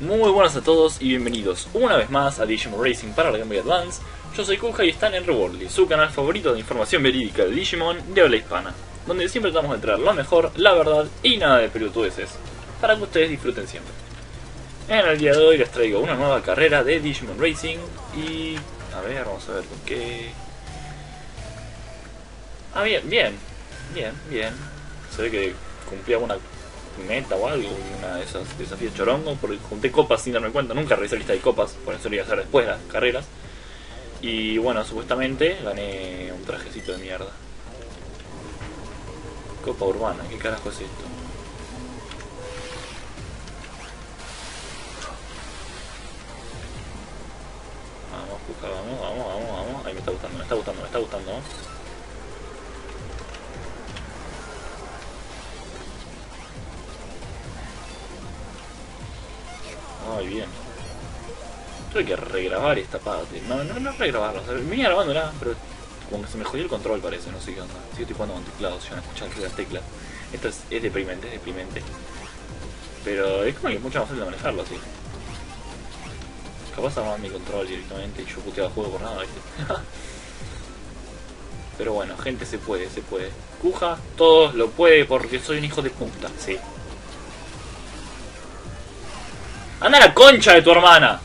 Muy buenas a todos y bienvenidos una vez más a Digimon Racing para la Game Boy Advance. Yo soy Kuja y están en Reworldly, su canal favorito de información verídica de Digimon de habla hispana, donde siempre tratamos de traer lo mejor, la verdad y nada de pelotudeces, para que ustedes disfruten siempre. En el día de hoy les traigo una nueva carrera de Digimon Racing y... a ver, vamos a ver con qué... Ah, bien, bien, bien, bien. Se ve que cumplía una meta o algo, una de esos desafíos chorongo, porque junté copas sin darme cuenta, nunca revisé lista de copas, por eso lo iba a hacer después de las carreras. Y bueno, supuestamente gané un trajecito de mierda. Copa urbana, ¿qué carajo es esto? Vamos, Cuca, vamos, vamos, vamos, vamos. Ahí me está gustando, me está gustando, me está gustando. Ay, bien. Tuve que regrabar esta parte. No, no, no regrabarla. O sea, venía grabándola, pero como que se me jodió el control parece, no sé qué onda. Si estoy jugando con teclado, si van a escuchar las teclas. Esto es, es deprimente, es deprimente. Pero es como que es mucho más fácil de manejarlo así. Capaz armar mi control directamente y yo puteaba juego por nada, ¿viste? Pero bueno, gente, se puede, se puede. Cuja, todos lo puede porque soy un hijo de puta, sí. ¡Anda a la concha de tu hermana!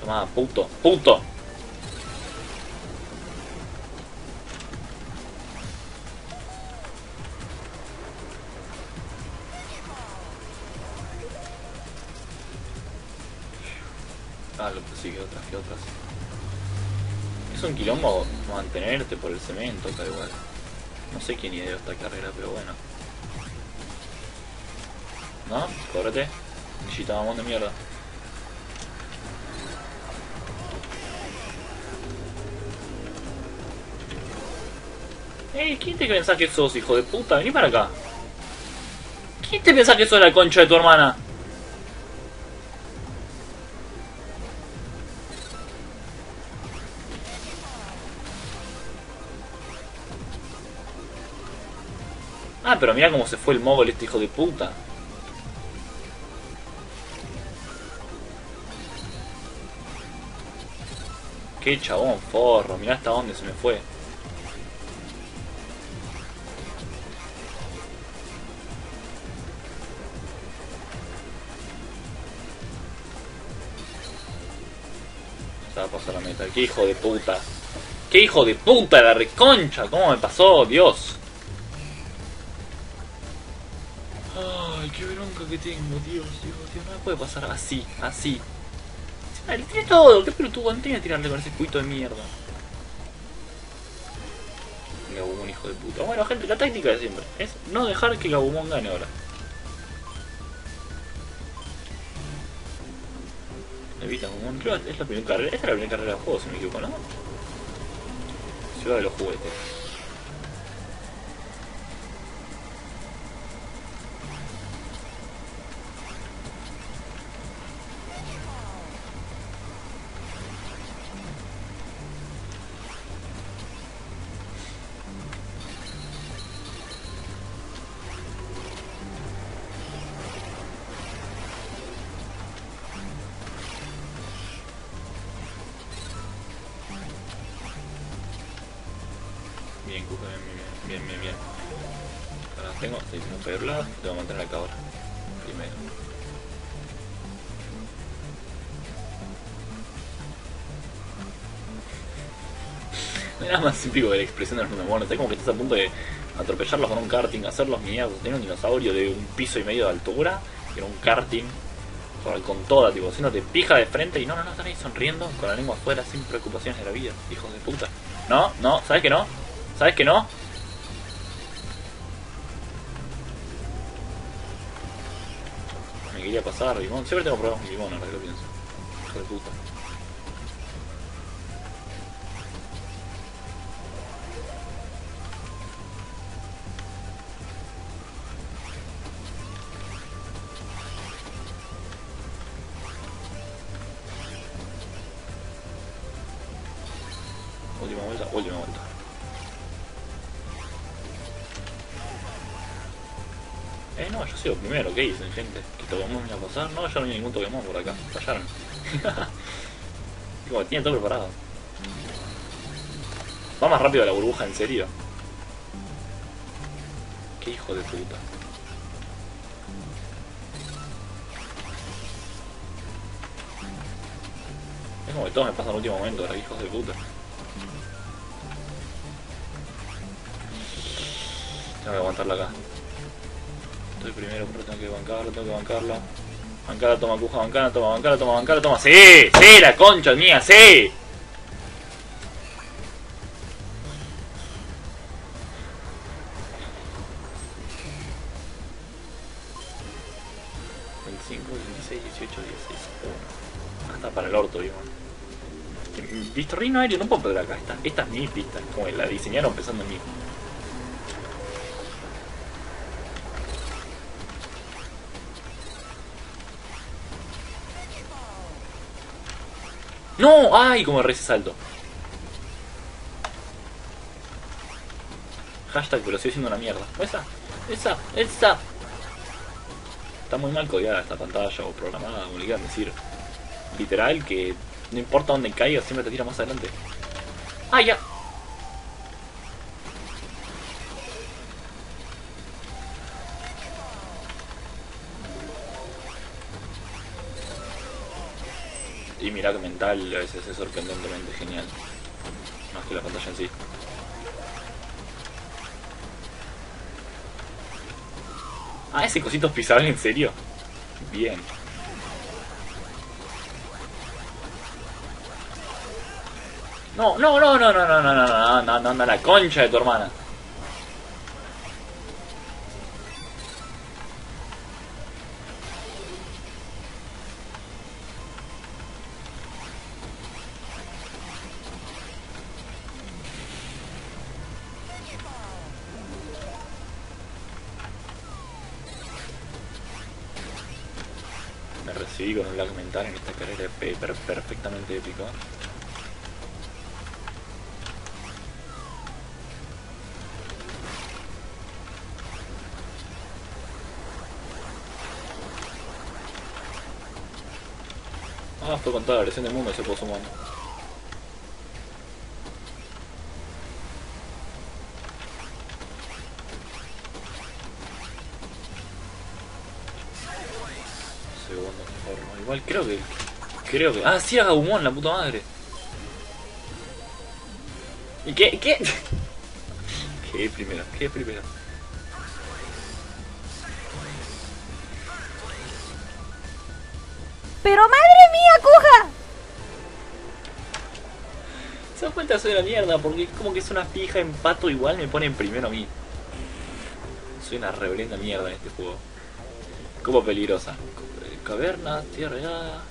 Toma, puto, puto. Ah, lo persigue otras que otras. Es un quilombo mantenerte por el cemento, tal igual. No sé quién ideó esta carrera, pero bueno. ¿No? Córrete. Necesitábamos de mierda. Ey, ¿quién te pensás que sos, hijo de puta? Vení para acá. ¿Quién te pensás que sos la concha de tu hermana? Ah, pero mira cómo se fue el mogol este hijo de puta. Qué chabón forro, mirá hasta dónde se me fue. Se va a pasar la meta. Qué hijo de puta. Qué hijo de puta la reconcha. ¿Cómo me pasó? Dios. Ay, qué bronca que tengo, Dios, Dios, Dios. No me puede pasar así, así. Ah, le tiré todo, qué pelotudo, tenía que tirarle con ese cuito de mierda. Gabumon, hijo de puta. Bueno, gente, la táctica de siempre es no dejar que Gabumon gane ahora. Evita Gabumon, creo que es la primera carrera. Esta es la primera carrera del juego, si me equivoco, ¿no? Ciudad de los juguetes. Bien, bien, bien. Ahora tengo 6 Fire Blast, tengo que mantener acá ahora. Primero. No nada más típico de la expresión de los Numemonos. Es como que estás a punto de atropellarlos con un karting, hacerlos mierda. Tiene un dinosaurio de un piso y medio de altura, y era un karting con, toda, tipo, haciéndote pija de frente y no, no, no, están ahí sonriendo con la lengua afuera sin preocupaciones de la vida, hijos de puta. No, no, ¿sabes que no? ¿Sabes que no? Quería pasar Limón. Siempre tengo problemas con Limón, ahora que lo pienso. Hijo. Primero, ¿qué dicen, gente? ¿Que Togemon iba a pasar? No, ya no hay ningún Togemon por acá, fallaron. Como, tiene todo preparado. Va más rápido la burbuja, ¿en serio? Qué hijo de puta. Es como que todo me pasa en el último momento, ahora, hijos de puta. Tengo que aguantarla acá. Estoy primero, pero tengo que bancarlo, tengo que bancarlo. Bancala, toma, cuja, bancala, toma, bancala, toma, bancala, toma. ¡Sí! ¡Sí! ¡La concha mía! ¡Sí! Hasta para el orto, digo. Listo, reino aéreo, no puedo perder acá. Esta, esta es mi pista, como la diseñaron pensando en mí. ¡No! ¡Ay! Como re ese salto. Hashtag, pero sigue siendo una mierda. Esa, esa, esa. Está muy mal codiada esta pantalla o programada, como le quieran decir. Literal que no importa dónde caiga, siempre te tira más adelante. ¡Ah, ya! Y mira que mental a veces es sorprendentemente genial. Más que la pantalla en sí. Ah, ese cosito es pisable en serio. Bien. No, no, no, no, no, no, no, no, no, no, no, no, la concha de tu hermana. Recibí con un lag mental en esta carrera per- perfectamente épico. Ah, fue con toda la versión del mundo ese pozo humano. Segundo mejor, ¿no? Igual creo que. Creo que. Ah, sí, era Gabumon, la puta madre. ¿Y qué? ¿Qué? ¿Qué primero? ¿Qué primero? ¡Pero madre mía, Cuja! ¿Se dan cuenta? Soy una mierda, porque es como que es una fija empato igual me ponen primero a mí. Soy una reverenda mierda en este juego. Como peligrosa. Cavernas, tierra helada.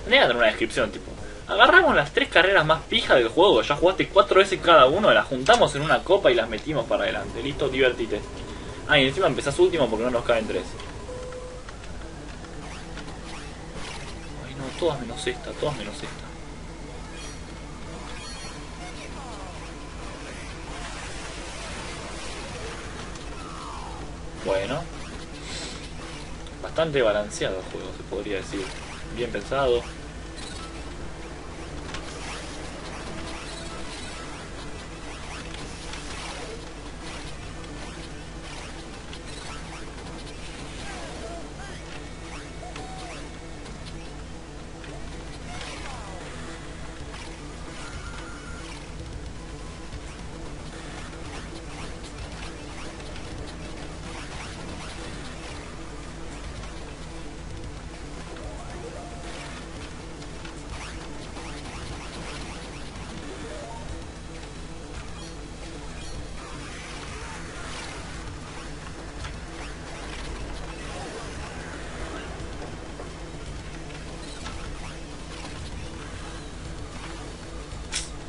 Tendría que tener una descripción, tipo. Agarramos las tres carreras más pijas del juego, ya jugaste cuatro veces cada uno, las juntamos en una copa y las metimos para adelante. Listo, divertite. Ah, y encima empezás último porque no nos caben tres. Ay no, todas menos esta, todas menos esta. Bueno. Bastante balanceado el juego, se podría decir. Bien pensado.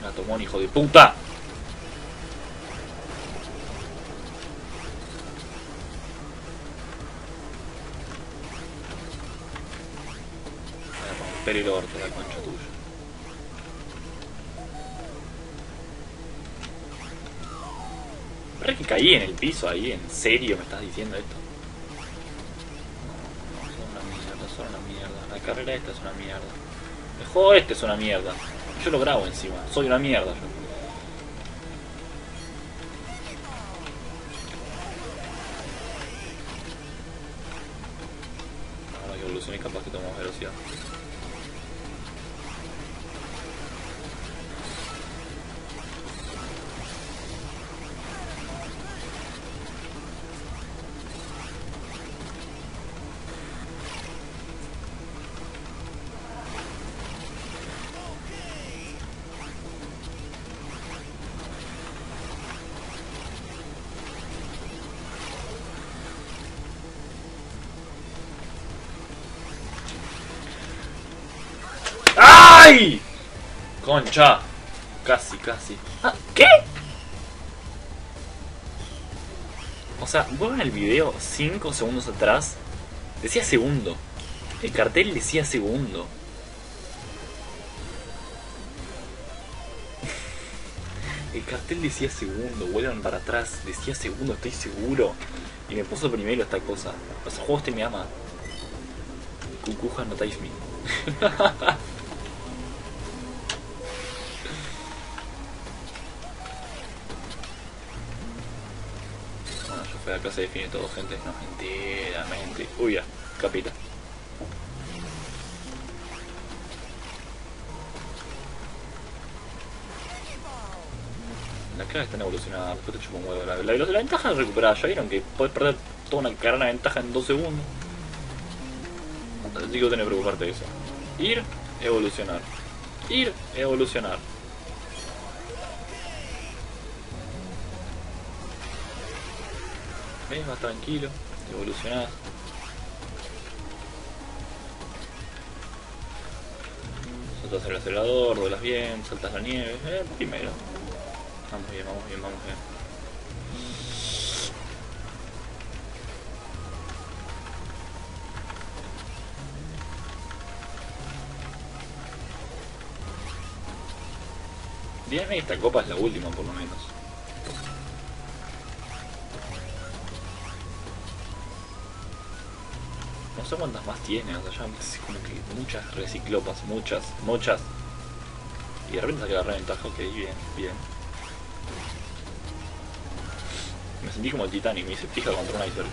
Natomón, hijo de puta. Voy a el orto, la concha tuya. Pero es que caí en el piso ahí, ¿en serio me estás diciendo esto? No, no, son una mierda, son una mierda. La carrera esta es una mierda. El juego este es una mierda. Yo lo grabo encima. Soy una mierda yo. ¡Ay! Concha. Casi, casi. Ah, ¿Qué? O sea, vos en el video 5 segundos atrás decía segundo. El cartel decía segundo. El cartel decía segundo, vuelvan para atrás, decía segundo, estoy seguro. Y me puso primero esta cosa. O sea, juego este me ama. Cucuja notáis me. Acá se define todo, gente. No, mentira, mentira. Uy, ya, capita. La clave están evolucionadas, después te huevo. La, la, la ventaja es recuperar. Ya vieron que podés perder toda una carrera de ventaja en 2 segundos. Así que tenés que preocuparte de eso. Ir, evolucionar. Ir, evolucionar. ¿Ves? Vas tranquilo, evolucionás. Saltas el acelerador, vuelas bien, saltas la nieve. Eh, primero. Vamos bien, vamos bien, vamos bien. Dígame, esta copa es la última por lo menos. Sé cuántas más tiene, o sea, ya es como que muchas reciclopas, muchas, muchas. Y de repente saqué la ventaja, ok, bien, bien. Me sentí como el Titanic, me hice fija contra un iceberg.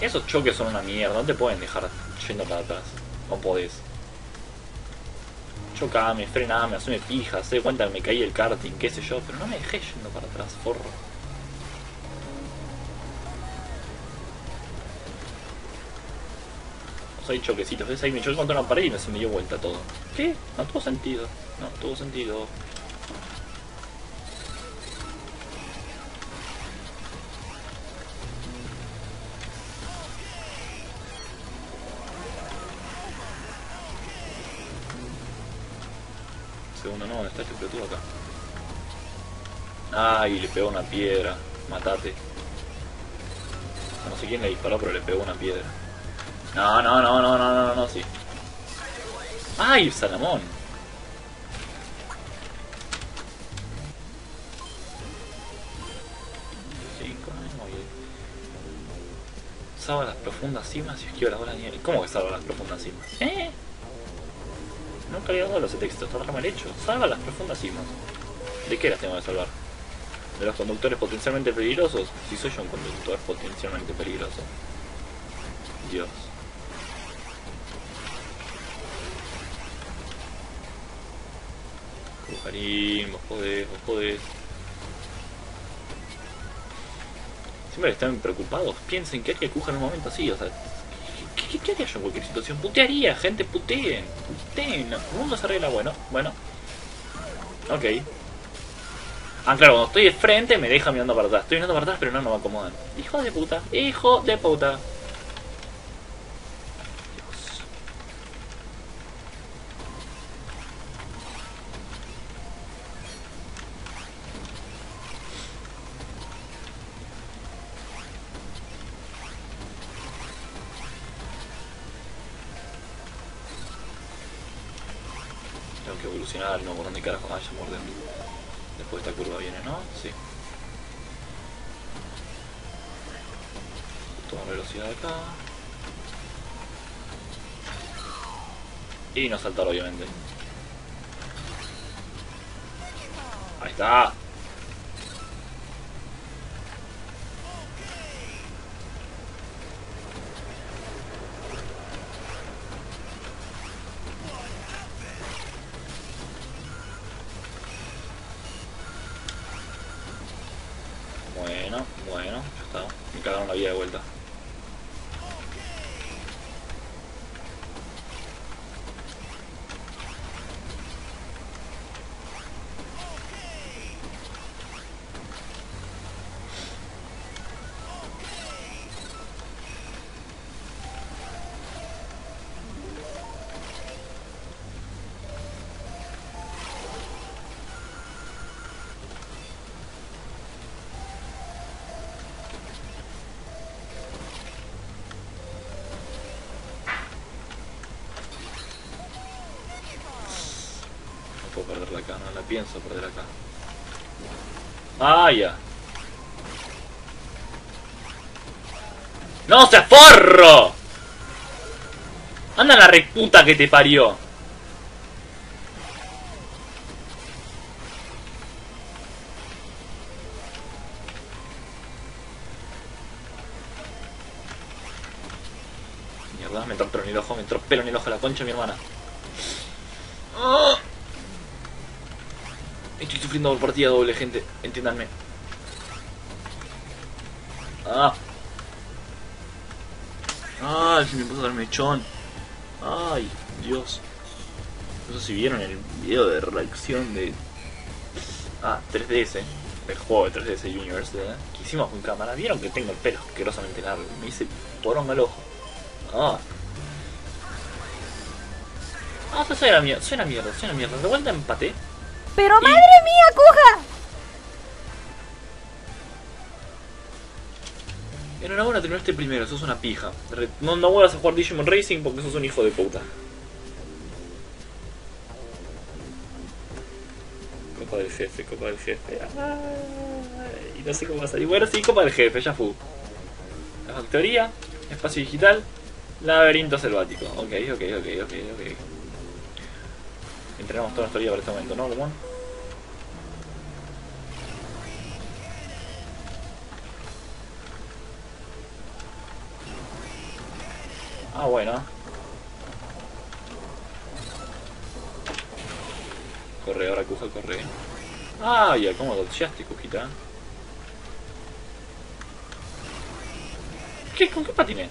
Esos choques son una mierda, no te pueden dejar yendo para atrás. No podés. Chocame, frename, haceme pija, se cuenta que me caí el karting, qué sé yo, pero no me dejé yendo para atrás, forro. Hay choquecitos, ves ahí me choqué contra una pared y me se me dio vuelta todo. ¿Qué? No tuvo sentido. No, tuvo sentido. Segundo no, ¿dónde está este? Ay, le pegó una piedra. Matate. No sé quién le disparó, pero le pegó una piedra. No, no, no, no, no, no, no, sí. ¡Ay, Salamón! Cinco. Salva las profundas cimas y esquiva las bolas de nieve. ¿Cómo que salva las profundas cimas? ¿Eh? Nunca había dado ese texto, está re mal hecho. Salva las profundas cimas. ¿De qué las tengo que salvar? ¿De los conductores potencialmente peligrosos? Si soy un conductor potencialmente peligroso. Dios. Bujarín, vos podés, vos podés. Siempre están preocupados. Piensen que haría Kuja en un momento así, o sea. ¿Qué, qué, haría yo en cualquier situación? Putearía, gente, puteen. Puteen. El mundo se arregla, bueno, bueno. Ok. Ah, claro, cuando estoy de frente me deja mirando para atrás. Estoy mirando para atrás, pero no, no me acomodan. Hijo de puta, hijo de puta. Evolucionar, no por dónde carajo vaya mordiendo. Después esta curva viene, ¿no? Sí. Toma velocidad acá. Y no saltar obviamente. Ahí está. De vuelta. Pienso perder acá. ¡Ah, ya! ¡No se forro! ¡Anda la reputa que te parió! Mierda, me entró pelo en el ojo, me entró pelo en el ojo la concha mi hermana. ¡Ah! Estoy sufriendo por partida doble, gente. Entiéndanme. Ah. Ah, se me puso a dar mechón. Ay, Dios. No sé si vieron el video de reacción de. Ah, 3DS. El juego de 3DS Universe ¿eh? que hicimos con cámara. Vieron que tengo el pelo asquerosamente largo. Me hice porón al ojo. Ah. Ah, soy una mierda, soy una mierda, soy una mierda. De vuelta empaté. ¡Pero madre Enhorabuena, terminaste primero, sos una pija. No, no vuelvas a jugar Digimon Racing porque sos un hijo de puta. Copa del jefe, copa del jefe. Y no sé cómo va a salir. Bueno, sí, copa del jefe, ya fue. La factoría, espacio digital, laberinto selvático. Ok, ok, ok, ok, ok. Entrenamos toda nuestra vida para este momento, ¿no, Gumon? Ah, bueno. Corre, ahora Kuja, corre. Ah, ya, ¿cómo dodgeaste, Kujita? ¿Qué? ¿Con qué patiné?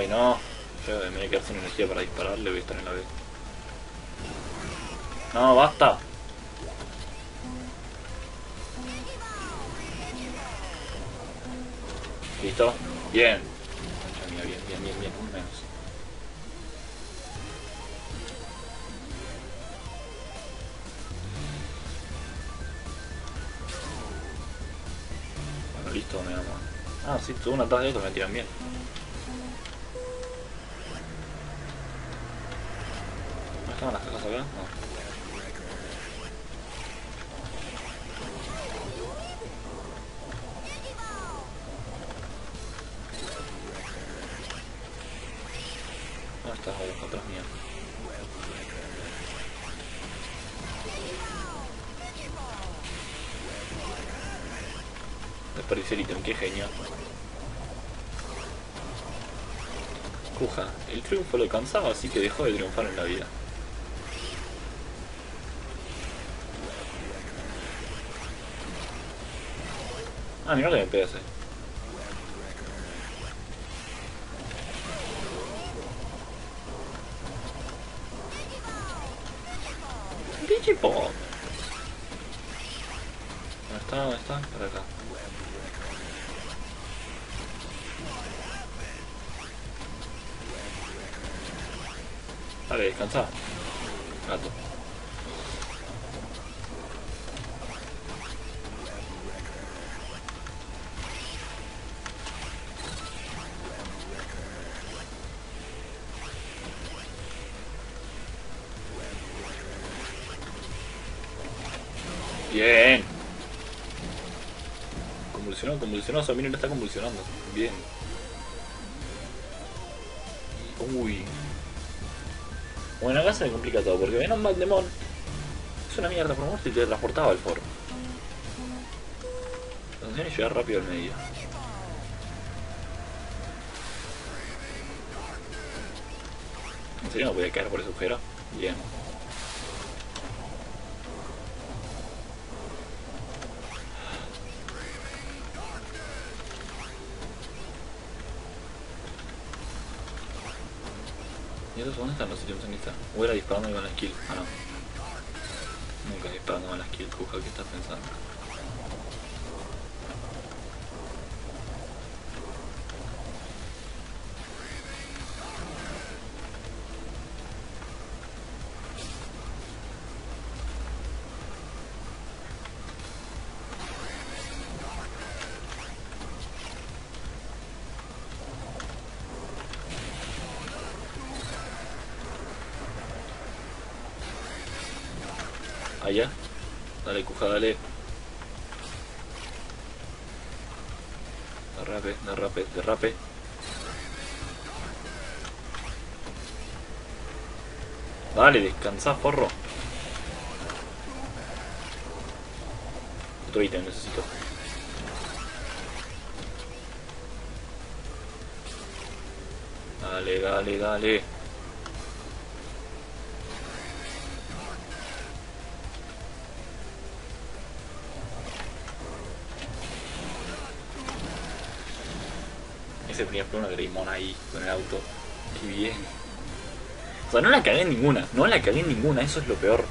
Ay, no. Me voy a quedar sin energía para dispararle, voy a estar en la B. No, basta. ¿Listo? Bien. Mía, bien, bien, bien, bien. Un menos. Bueno, listo, me llamo. Ah, sí, tú una atrás de otro me tiran bien. ¿No estaban las cajas acá? No. ¿Dónde estás vos? Atrás mío. Desperdició el ítem, qué genio. Kuja, el triunfo lo cansaba, así que dejó de triunfar en la vida. Ah, mira que ese. Digipop. ¿Dónde está? ¿Dónde está? Por acá. Dale, descansa. Gato. Convulsionó, convulsionó. Samir no está convulsionando. Bien. Uy. Bueno, acá se me complica todo, porque Venom Demon es una mierda por muerte y te transportaba al foro. La función es llegar rápido al medio. ¿En serio no podía caer por ese agujero? Bien. ¿Y esos dónde están los esta? O era disparando con la skill. Ah, no. Nunca disparando con la skill, Kuja, ¿qué estás pensando? Allá. Dale, Kuja, dale. Derrape, derrape, derrape. Dale, descansa, forro. Otro ítem necesito. Dale, dale, dale. Ese tenía una Greymon ahí con el auto. Qué bien. O sea, no la cagué en ninguna. No la cagué en ninguna. Eso es lo peor.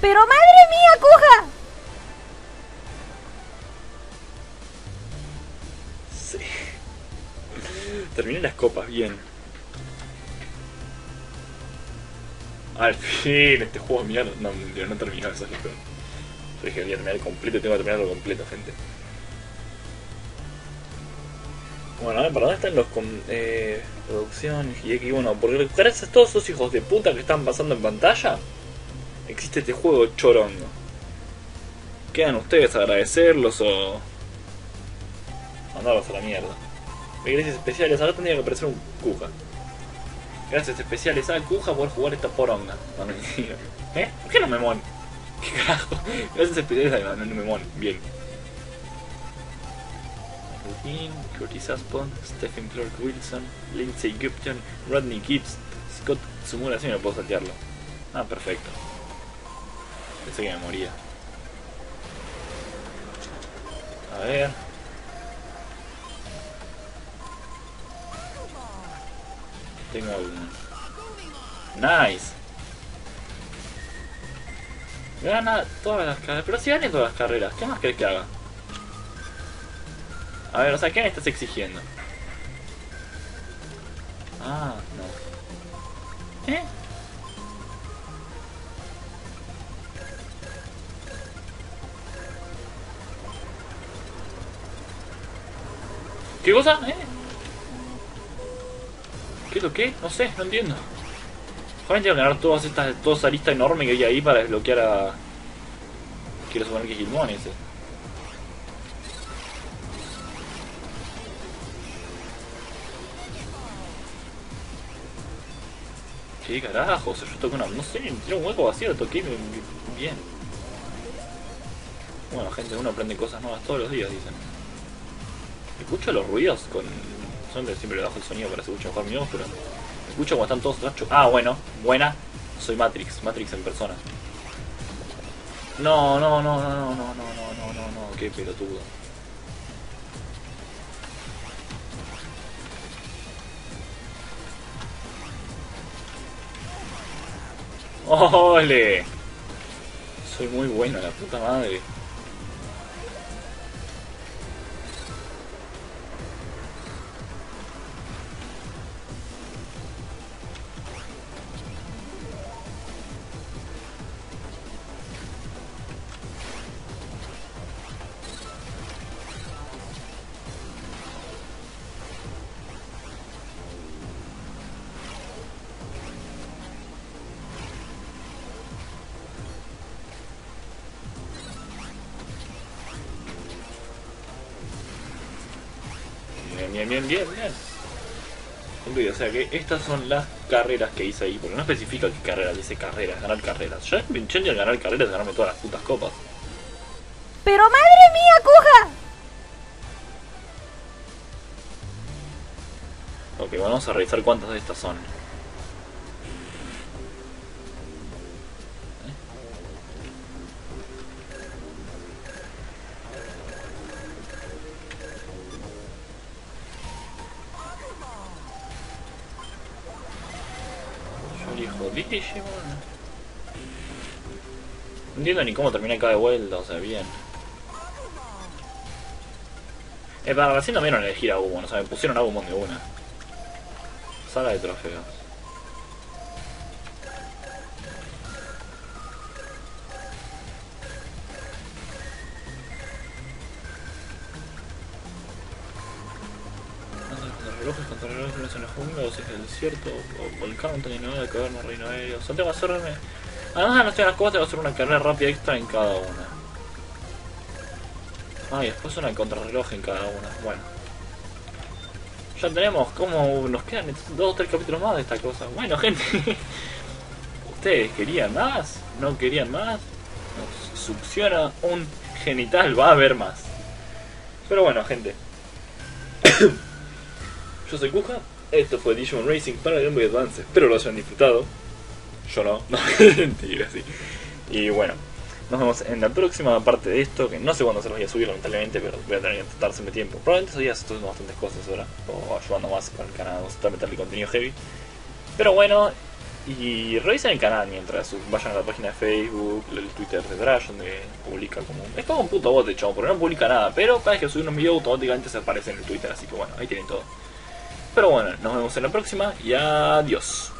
¡Pero madre mía, Kuja! Sí. Terminé las copas, bien. Al fin, este juego mierda. No, mentira, no terminó, eso es lo peor. Yo dije voy a terminar completo tengo que terminarlo completo, gente. Bueno, a ver, ¿para dónde están los con, eh, producción y X? Bueno, porque gracias a todos esos hijos de puta que están pasando en pantalla, existe este juego chorongo. ¿Quedan ustedes agradecerlos o mandarlos a la mierda? Gracias especiales, ahora tendría que aparecer un Kuja. Gracias especiales al Kuja por jugar esta poronga. ¿Eh? ¿Por qué no me mon? ¿Qué carajo? Gracias especiales a no, no me. Bien. Rudin, Curtis Aspon, Stephen Clark Wilson, Lindsay Gupton, Rodney Gibbs, Scott Tsumura, así me puedo saltearlo. Ah, perfecto. Pensé que me moría. A ver. Tengo un... Nice. Gana todas las carreras. Pero si gané todas las carreras, ¿qué más querés que haga? A ver, o sea, ¿qué me estás exigiendo? Ah, no. ¿Eh? ¿Qué cosa? ¿Eh? ¿Qué es lo que? No sé, no entiendo. Joder, tengo que ganar todas estas, toda esa lista enorme que hay ahí para desbloquear a... Quiero suponer que es Gilmón ese. ¿Qué carajo? Yo toqué una... No sé, tiene un hueco vacío, toqué bien. Bueno, gente, uno aprende cosas nuevas todos los días, dicen. Escucho los ruidos con... Son que siempre le bajo el sonido para que se escuche mejor mi voz, pero... Escucho como están todos atrás. Ah, bueno, buena. Soy Matrix, Matrix en persona. No, no, no, no, no, no, no, no, no, no, no, qué pelotudo. ¡Ole! Soy muy bueno, la puta madre. Bien, bien, bien, bien, bien. O sea que estas son las carreras que hice ahí, porque no especifica qué carreras, dice carreras, ganar carreras. Ya en Challenger ganar carreras es ganarme todas las putas copas. ¡Pero madre mía, Kuja! Ok, bueno, vamos a revisar cuántas de estas son. Elijo Digimon. No entiendo ni cómo termina cada vuelta, o sea, bien. Eh, para recién no vieron elegir a Agumon, o sea, me pusieron a de una. Sala de trofeos. Jungla, o sea, el desierto, o volcán, montaña nevada, caverna, reino aéreo. O sea, tengo que hacerme. Además, no estoy en las cosas, tengo que hacer una carrera rápida extra en cada una. Ah, y después una contrarreloj en cada una. Bueno. Ya tenemos como nos quedan dos o tres capítulos más de esta cosa. Bueno, gente. ¿Ustedes querían más? ¿No querían más? Nos succiona un genital, va a haber más. Pero bueno, gente. Yo soy Kuja. Esto fue Digimon Racing para Game Boy Advance. Espero lo hayan disfrutado. Yo no. No, mentira, sí. Y bueno. Nos vemos en la próxima parte de esto, que no sé cuándo se los voy a subir lamentablemente, pero voy a tener que darse tiempo. Probablemente esos días estoy haciendo bastantes cosas ahora, o ayudando más con el canal, a meterle contenido heavy. Pero bueno, y revisen el canal mientras vayan a la página de Facebook, el Twitter de Drash, donde publica como... Es como un puto bot de hecho, porque no publica nada, pero cada vez que subir un video automáticamente se aparece en el Twitter, así que bueno, ahí tienen todo. Pero bueno, nos vemos en la próxima y adiós.